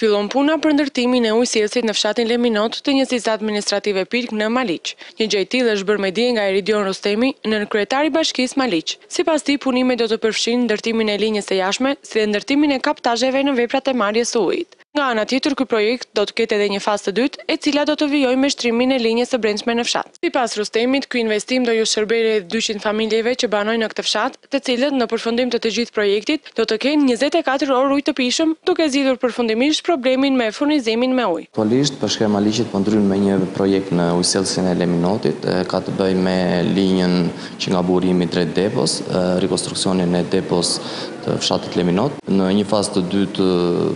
Fillon puna për ndërtimin e ujësjellësit në fshatin Leminot të njësisë administrative Pirg në Maliq. Një gjë e tillë është bërë me dije nga Eridion Rrustemi, nënkryetar i bashkisë Maliq. Sipas tij, punimet do të përfshijnë ndërtimin e linjës së jashtme, si dhe ndërtimin e kaptazheve në veprat e marrjes së ujit. Nga ana tjetër, ky projekt do të ketë edhe një fazë të dytë, e cila do të vijojë me shtrimin e linjës së brendshme në fshat. Sipas Rrustemit, ky investim do iu shërbejë rreth dyqind familjeve që banojnë në këtë fshat, të cilët në përfundim të të gjithë projektit do të kenë njëzet e katër orë ujë të pijshëm, duke zgjidhur përfundimisht problemin me furnizimin me ujë. Aktualisht, Bashkia e Maliqit po ndërhyn me një projekt në ujësjellësin e Leminotit, ka të bëjë me linjën që nga burimi drejt depos, rikonstruksionin e depos, të fshatit Leminot. Në një fazë të dytë,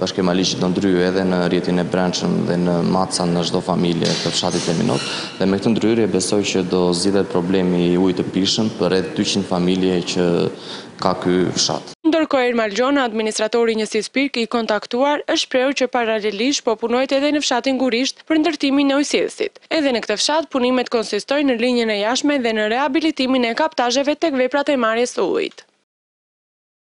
Bashkia e Maliqit do ndërhyjë edhe në rrjetin e brendshëm dhe në matësa në çdo familje të fshatit Leminot dhe me këtë ndërhyrje besoj që do zgjidhet problemi i ujit të pijshëm për rreth dyqind familje që ka ky fshat. Ndërkohë, Ermal Gjona, administrator i njësisë Pirg, i kontaktuar, është shprehur që paralelisht po punohet edhe në fshatin Gurisht për ndërtimin e ujësjellësit. Edhe në këtë fshat punimet konsistojnë në linjën e jashtme dhe në rehabilitimin e kaptazheve tek veprat e marrjes së ujit.